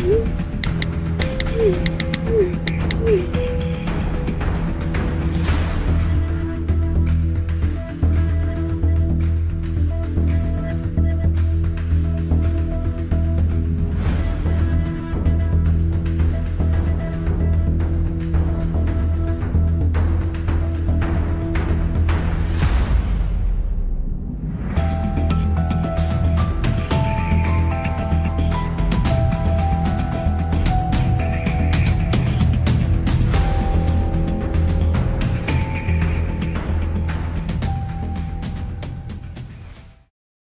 Yeah.